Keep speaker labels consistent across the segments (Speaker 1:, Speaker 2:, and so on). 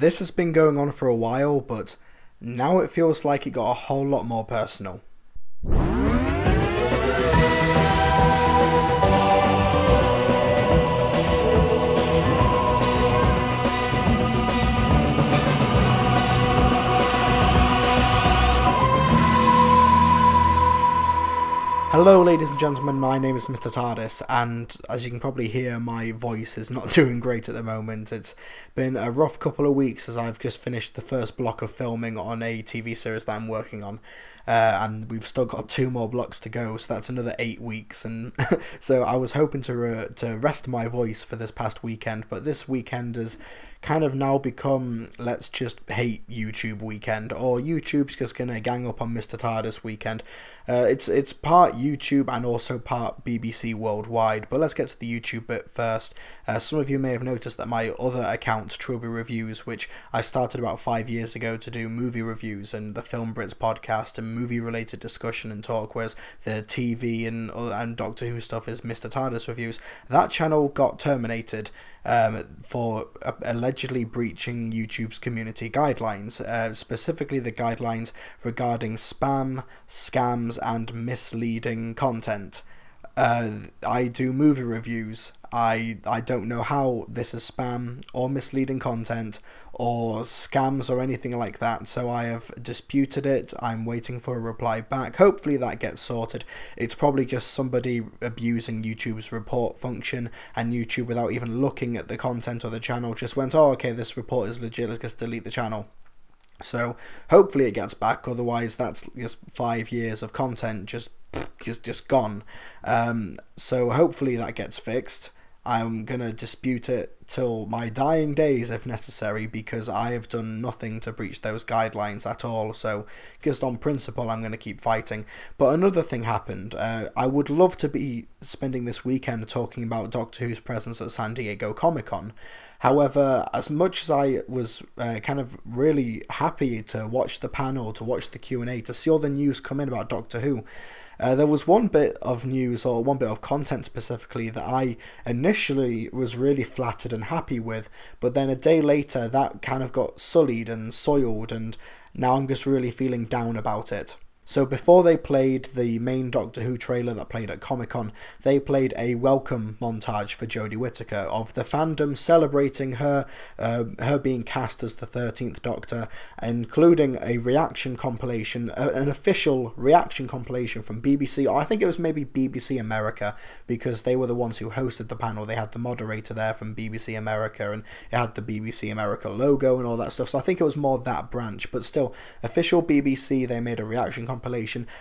Speaker 1: this has been going on for a while, but now it feels like it got a whole lot more personal. Hello, ladies and gentlemen, my name is Mr. TARDIS, and as you can probably hear, my voice is not doing great at the moment. It's been a rough couple of weeks as I've just finished the first block of filming on a TV series that I'm working on, uh, and we've still got two more blocks to go, so that's another eight weeks. And so I was hoping to re- to rest my voice for this past weekend, but this weekend has kind of now become let's just hate YouTube weekend, or YouTube's just gonna gang up on Mr. TARDIS weekend. Uh, it's it's part YouTube and also part BBC worldwide. But let's get to the YouTube bit first. Uh, some of you may have noticed that my other account, Trilbee Reviews, which I started about five years ago to do movie reviews and the Film Brits podcast and movie related discussion and talk, whereas the TV and and Doctor Who stuff is Mr. TARDIS reviews. That channel got terminated um, for allegedly breaching YouTube's community guidelines, uh, specifically the guidelines regarding spam, scams, and misleading content. Uh, I do movie reviews. I I don't know how this is spam or misleading content or scams or anything like that. So I have disputed it. I'm waiting for a reply back. Hopefully that gets sorted. It's probably just somebody abusing YouTube's report function and YouTube without even looking at the content or the channel just went, "Oh, okay, this report is legit. Let's just delete the channel." So hopefully it gets back. Otherwise, that's just five years of content just just just gone. Um, so hopefully that gets fixed. I'm gonna dispute it till my dying days if necessary because I have done nothing to breach those guidelines at all. So just on principle, I'm gonna keep fighting. But another thing happened. Uh, I would love to be spending this weekend talking about Doctor Who's presence at San Diego Comic Con. However, as much as I was uh, kind of really happy to watch the panel, to watch the Q and A, to see all the news come in about Doctor Who. Uh, there was one bit of news or one bit of content specifically that I initially was really flattered and happy with, but then a day later that kind of got sullied and soiled, and now I'm just really feeling down about it. So before they played the main Doctor Who trailer that played at Comic Con, they played a welcome montage for Jodie Whittaker of the fandom celebrating her, uh, her being cast as the Thirteenth Doctor, including a reaction compilation, uh, an official reaction compilation from BBC, or I think it was maybe BBC America, because they were the ones who hosted the panel. They had the moderator there from BBC America, and it had the BBC America logo and all that stuff. So I think it was more that branch, but still, official BBC. They made a reaction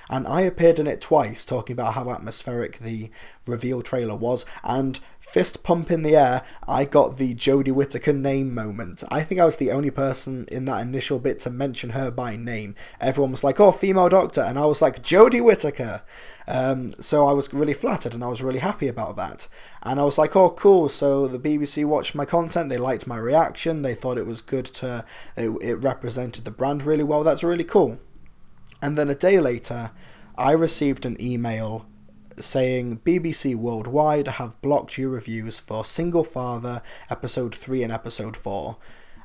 Speaker 1: and I appeared in it twice, talking about how atmospheric the reveal trailer was, and fist pump in the air, I got the Jodie Whittaker name moment. I think I was the only person in that initial bit to mention her by name. Everyone was like, "Oh, female doctor," and I was like, "Jodie Whittaker." Um, so I was really flattered and I was really happy about that. And I was like, "Oh, cool!" So the BBC watched my content, they liked my reaction, they thought it was good to, it, it represented the brand really well. That's really cool. And then a day later, I received an email saying BBC Worldwide have blocked your reviews for Single Father episode 3 and episode 4.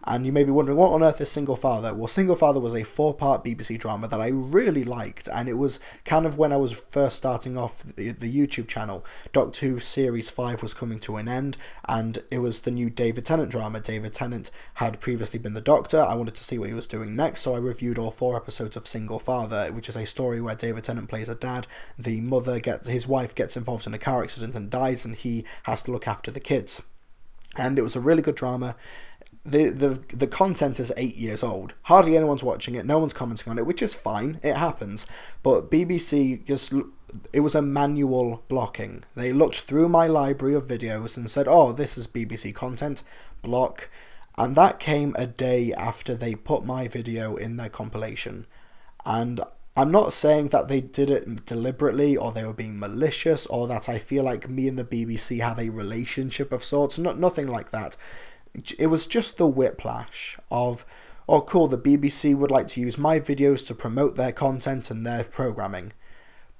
Speaker 1: And you may be wondering, what on earth is Single Father? Well, Single Father was a four part BBC drama that I really liked, and it was kind of when I was first starting off the, the YouTube channel. Doctor Who Series 5 was coming to an end, and it was the new David Tennant drama. David Tennant had previously been the Doctor. I wanted to see what he was doing next, so I reviewed all four episodes of Single Father, which is a story where David Tennant plays a dad. The mother gets, his wife gets involved in a car accident and dies, and he has to look after the kids. And it was a really good drama the, the the content is eight years old. Hardly anyone's watching it. No one's commenting on it, which is fine. It happens. But BBC just it was a manual blocking. They looked through my library of videos and said, "Oh, this is BBC content. Block." And that came a day after they put my video in their compilation. And I'm not saying that they did it deliberately or they were being malicious or that I feel like me and the BBC have a relationship of sorts. Not nothing like that it was just the whiplash of, oh, cool, the BBC would like to use my videos to promote their content and their programming,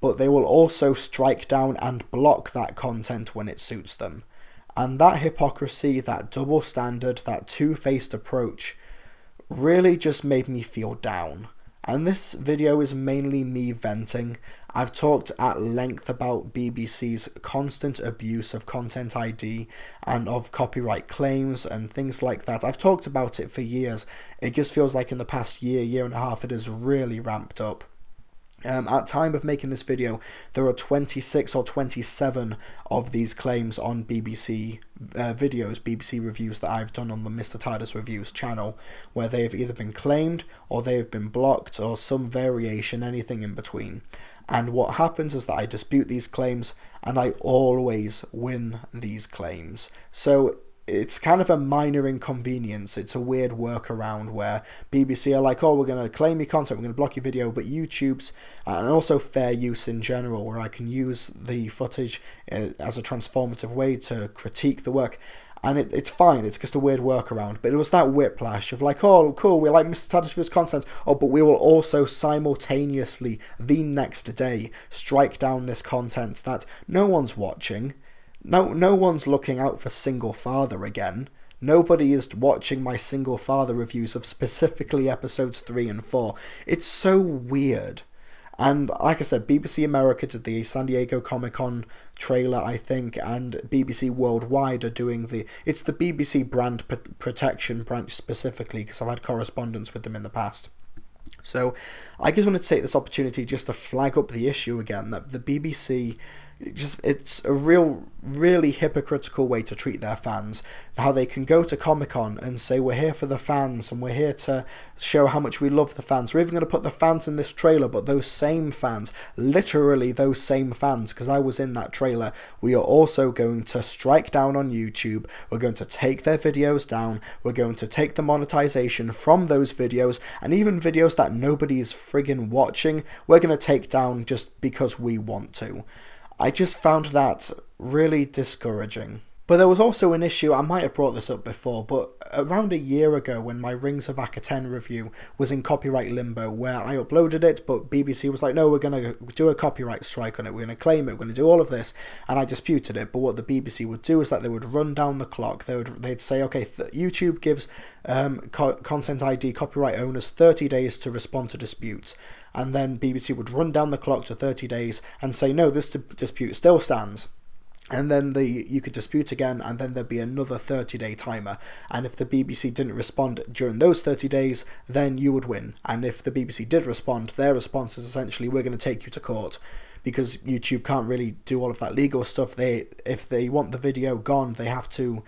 Speaker 1: but they will also strike down and block that content when it suits them. And that hypocrisy, that double standard, that two faced approach really just made me feel down. And this video is mainly me venting. I've talked at length about BBC's constant abuse of Content ID and of copyright claims and things like that. I've talked about it for years. It just feels like in the past year, year and a half, it has really ramped up. Um, at time of making this video, there are 26 or 27 of these claims on BBC uh, videos, BBC reviews that I've done on the Mr. TARDIS Reviews channel, where they have either been claimed or they have been blocked or some variation, anything in between. And what happens is that I dispute these claims and I always win these claims. So it's kind of a minor inconvenience. It's a weird workaround where BBC are like, oh, we're going to claim your content, we're going to block your video, but YouTube's, and also fair use in general, where I can use the footage uh, as a transformative way to critique the work. And it, it's fine, it's just a weird workaround. But it was that whiplash of like, oh, cool, we like Mr. TARDIS' content, oh, but we will also simultaneously, the next day, strike down this content that no one's watching no, no one's looking out for Single Father again. Nobody is watching my Single Father reviews of specifically episodes 3 and 4. It's so weird. And like I said, BBC America did the San Diego Comic Con trailer, I think, and BBC Worldwide are doing the. It's the BBC brand protection branch specifically, because I've had correspondence with them in the past. So I just wanted to take this opportunity just to flag up the issue again that the BBC just it's a real really hypocritical way to treat their fans. How they can go to comic-con and say we're here for the fans and we're here to show how much we love the fans. We're even going to put the fans in this trailer but those same fans literally those same fans because i was in that trailer we are also going to strike down on youtube. We're going to take their videos down. We're going to take the monetization from those videos and even videos that nobody's friggin watching we're going to take down just because we want to I just found that really discouraging. But there was also an issue, I might have brought this up before, but around a year ago when my Rings of Akhaten review was in copyright limbo, where I uploaded it, but BBC was like, no, we're going to do a copyright strike on it, we're going to claim it, we're going to do all of this, and I disputed it. But what the BBC would do is that they would run down the clock, they would, they'd say, okay, YouTube gives um, co Content ID copyright owners 30 days to respond to disputes, and then BBC would run down the clock to 30 days and say, no, this dispute still stands and then the you could dispute again and then there'd be another 30 day timer. And if the BBC didn't respond during those 30 days then you would win. And if the BBC did respond their response is essentially we're going to take you to court. Because YouTube can't really do all of that legal stuff. They if they want the video gone they have to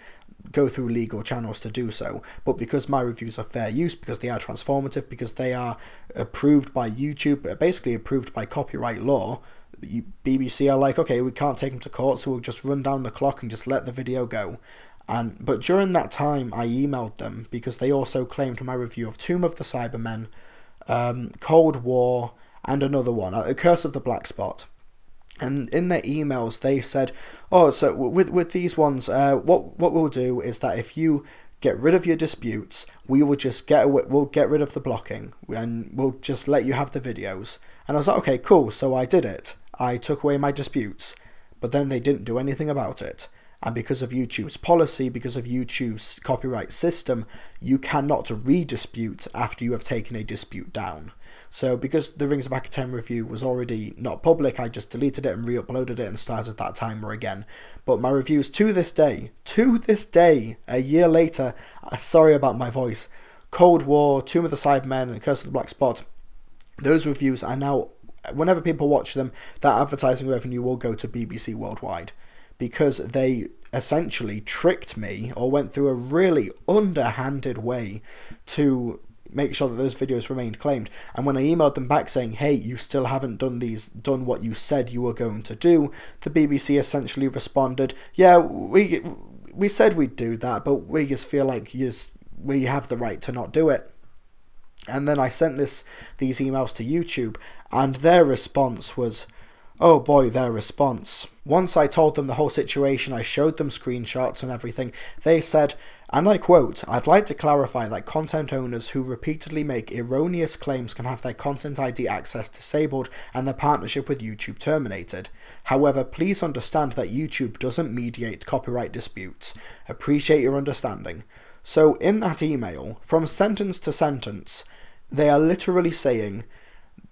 Speaker 1: go through legal channels to do so. But because my reviews are fair use because they are transformative because they are approved by YouTube basically approved by copyright law BBC are like, okay, we can't take them to court, so we'll just run down the clock and just let the video go. And but during that time, I emailed them because they also claimed my review of Tomb of the Cybermen, um, Cold War, and another one, A Curse of the Black Spot. And in their emails, they said, "Oh, so with with these ones, uh, what what we'll do is that if you get rid of your disputes, we will just get we'll get rid of the blocking, and we'll just let you have the videos." And I was like, "Okay, cool." So I did it. I took away my disputes, but then they didn't do anything about it. And because of YouTube's policy, because of YouTube's copyright system, you cannot redispute after you have taken a dispute down. So because the Rings of Akhaten review was already not public, I just deleted it and re-uploaded it and started that timer again. But my reviews to this day, to this day, a year later, uh, sorry about my voice, Cold War, Tomb of the Cybermen, and Curse of the Black Spot, those reviews are now whenever people watch them, that advertising revenue will go to BBC Worldwide because they essentially tricked me or went through a really underhanded way to make sure that those videos remained claimed. And when I emailed them back saying, "Hey, you still haven't done these done what you said you were going to do," the BBC essentially responded, "Yeah, we we said we'd do that, but we just feel like you we have the right to not do it." And then I sent this these emails to YouTube, and their response was, oh boy, their response. Once I told them the whole situation, I showed them screenshots and everything, they said, and I quote, I'd like to clarify that content owners who repeatedly make erroneous claims can have their content ID access disabled and their partnership with YouTube terminated. However, please understand that YouTube doesn't mediate copyright disputes. Appreciate your understanding. So, in that email, from sentence to sentence, they are literally saying,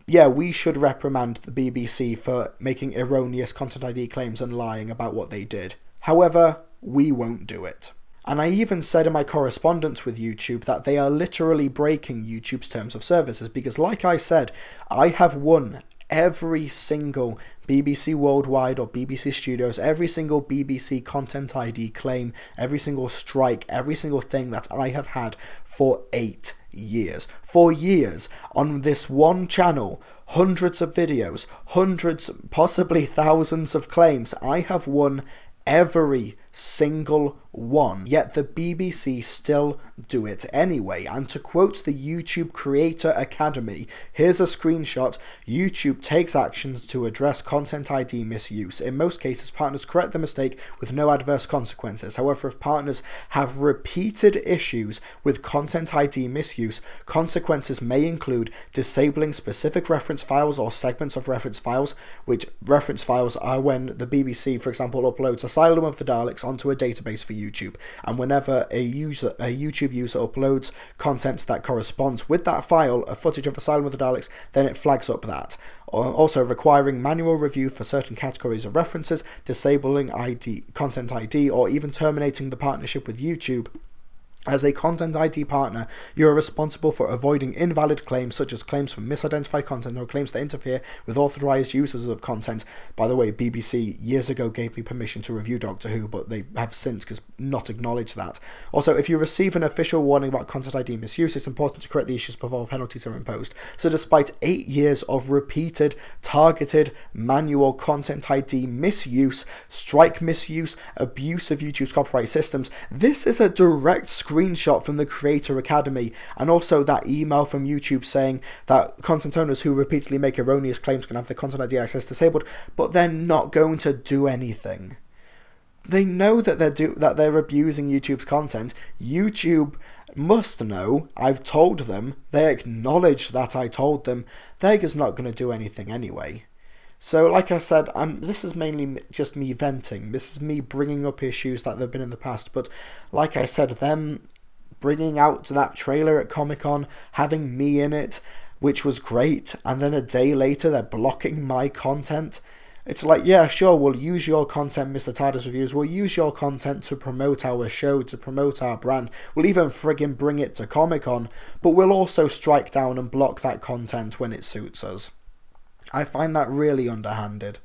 Speaker 1: yeah, we should reprimand the BBC for making erroneous content ID claims and lying about what they did. However, we won't do it. And I even said in my correspondence with YouTube that they are literally breaking YouTube's terms of services because, like I said, I have won every single BBC Worldwide or BBC Studios, every single BBC Content ID claim, every single strike, every single thing that I have had for eight years. For years on this one channel, hundreds of videos, hundreds, possibly thousands of claims. I have won every single one. Yet the BBC still do it anyway. And to quote the YouTube Creator Academy, here's a screenshot YouTube takes actions to address Content ID misuse. In most cases, partners correct the mistake with no adverse consequences. However, if partners have repeated issues with Content ID misuse, consequences may include disabling specific reference files or segments of reference files, which reference files are when the BBC, for example, uploads Asylum of the Daleks onto a database for YouTube. And whenever a user, a YouTube user uploads content that corresponds with that file, a footage of Asylum of the Daleks, then it flags up that. Uh, also requiring manual review for certain categories of references, disabling ID, content ID, or even terminating the partnership with YouTube as a Content ID partner, you are responsible for avoiding invalid claims such as claims from misidentified content or claims that interfere with authorized users of content. By the way, BBC years ago gave me permission to review Doctor Who, but they have since not acknowledged that. Also, if you receive an official warning about Content ID misuse, it's important to correct the issues before penalties are imposed. So, despite eight years of repeated, targeted, manual Content ID misuse, strike misuse, abuse of YouTube's copyright systems, this is a direct screenshot from the Creator Academy and also that email from YouTube saying that content owners who repeatedly make erroneous claims can have their content ID access disabled, but they're not going to do anything. They know that they're do that they're abusing YouTube's content. YouTube must know. I've told them. They acknowledge that I told them. They're just not going to do anything anyway. So, like I said, I'm, this is mainly just me venting. This is me bringing up issues that have been in the past. But, like I said, them bringing out that trailer at Comic Con, having me in it, which was great, and then a day later they're blocking my content. It's like, yeah, sure, we'll use your content, Mr. TARDIS Reviews. We'll use your content to promote our show, to promote our brand. We'll even friggin' bring it to Comic Con, but we'll also strike down and block that content when it suits us. I find that really underhanded.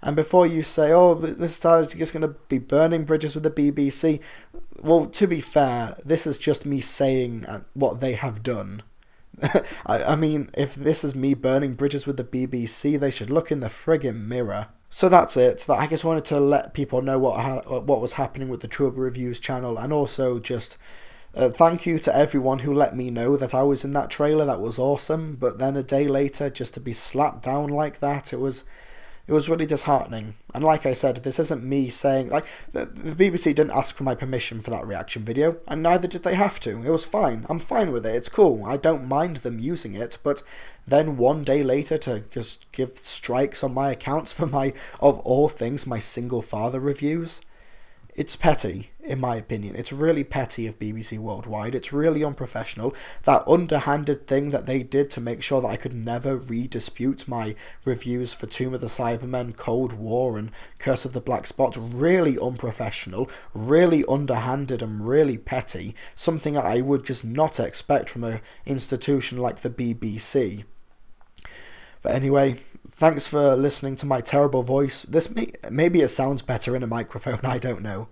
Speaker 1: And before you say, oh, this is just going to be burning bridges with the BBC, well, to be fair, this is just me saying uh, what they have done. I, I mean, if this is me burning bridges with the BBC, they should look in the friggin' mirror. So that's it. That I just wanted to let people know what what was happening with the Trilbee Reviews channel, and also just uh, thank you to everyone who let me know that I was in that trailer. That was awesome. But then a day later, just to be slapped down like that, it was it was really disheartening. And like I said, this isn't me saying like the, the, BBC didn't ask for my permission for that reaction video, and neither did they have to. It was fine. I'm fine with it. It's cool. I don't mind them using it. But then one day later to just give strikes on my accounts for my of all things my single father reviews it's petty, in my opinion. It's really petty of BBC Worldwide. It's really unprofessional. That underhanded thing that they did to make sure that I could never redispute my reviews for Tomb of the Cybermen, Cold War, and Curse of the Black Spot, really unprofessional, really underhanded, and really petty. Something that I would just not expect from an institution like the BBC. But anyway, thanks for listening to my terrible voice. This may, maybe it sounds better in a microphone, I don't know.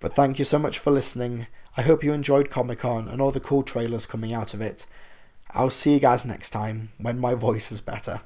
Speaker 1: But thank you so much for listening. I hope you enjoyed Comic Con and all the cool trailers coming out of it. I'll see you guys next time when my voice is better.